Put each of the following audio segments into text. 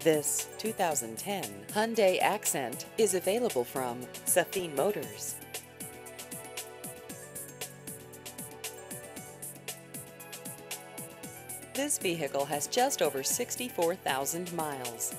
This 2010 Hyundai Accent is available from Safeen Motors. This vehicle has just over 64,000 miles.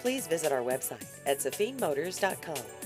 Please visit our website at safeenmotors.com.